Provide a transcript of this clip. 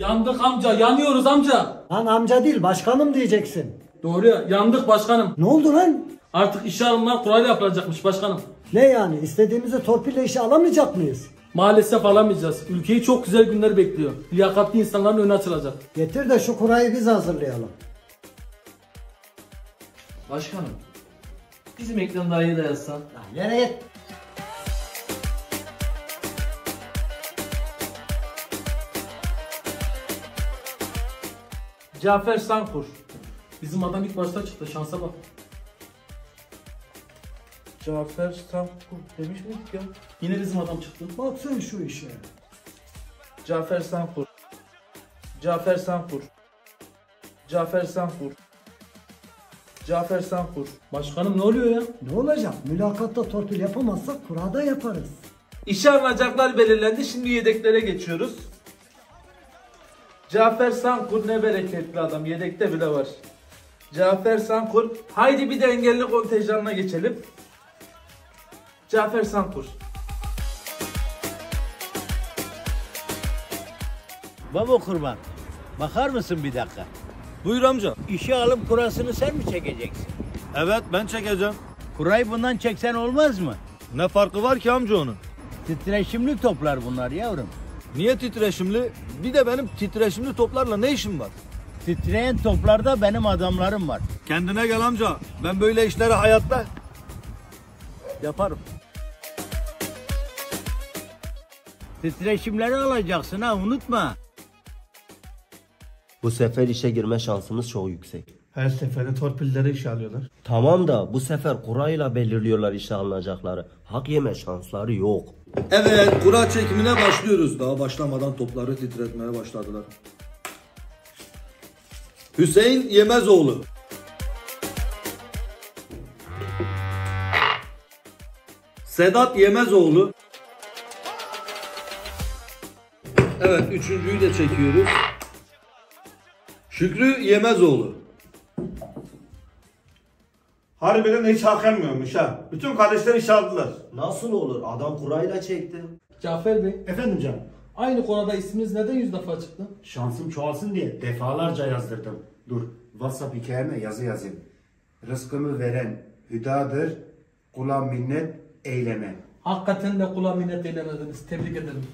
Yandık amca, yanıyoruz amca. Lan amca değil başkanım diyeceksin. Doğru ya, yandık başkanım. Ne oldu lan? Artık işe alımlar kurayla yapılacakmış başkanım. Ne yani istediğimizi torpille işe alamayacak mıyız? Maalesef alamayacağız. Ülkeyi çok güzel günler bekliyor. Liyakatli insanların önü açılacak. Getir de şu kurayı biz hazırlayalım. Başkanım, bizim ekran dayıyı da yazsan. Lan nereye Cafer Sankur. Bizim adam ilk başta çıktı, şansa bak. Cafer Sankur demiş miydik ya? Yine bizim adam çıktı. Bak sen şu işe. Cafer Sankur. Cafer Sankur. Cafer Sankur. Cafer Sankur. Başkanım ne oluyor ya? Ne olacak? Mülakatta torpil yapamazsak kurada yaparız. İşe alınacaklar belirlendi. Şimdi yedeklere geçiyoruz. Cafer Sankur ne bereketli adam. Yedekte bile var. Cafer Sankur. Haydi bir de engelli kontenjanına geçelim. Cafer Sankur. Baba kurban. Bakar mısın bir dakika? Buyur amca. İşe alım kurasını sen mi çekeceksin? Evet ben çekeceğim. Kurayı bundan çeksen olmaz mı? Ne farkı var ki amca onun? Titreşimli toplar bunlar yavrum. Niye titreşimli? Bir de benim titreşimli toplarla ne işim var? Titreyen toplarda benim adamlarım var. Kendine gel amca. Ben böyle işleri hayatta yaparım. Titreşimleri alacaksın ha unutma. Bu sefer işe girme şansımız çok yüksek. Her seferinde torpilleri işe alıyorlar. Tamam da bu sefer kurayla belirliyorlar işe alınacakları. Hak yeme şansları yok. Evet, kura çekimine başlıyoruz. Daha başlamadan topları titretmeye başladılar. Hüseyin Yemezoğlu. Sedat Yemezoğlu. Evet, üçüncüyü de çekiyoruz. Şükrü Yemezoğlu. Harbiden hiç hak etmiyormuş ha. Bütün kardeşler işe aldılar. Nasıl olur? Adam kurayla çekti. Cafer Bey. Efendim canım, Aynı konuda isminiz neden yüz defa çıktı? şansım çoğalsın diye defalarca yazdırdım. Dur, WhatsApp hikayeme yazı yazayım. Rızkımı veren hüdadır, kula minnet eyleme. Hakikaten de kula minnet eylemediniz. Tebrik ederim.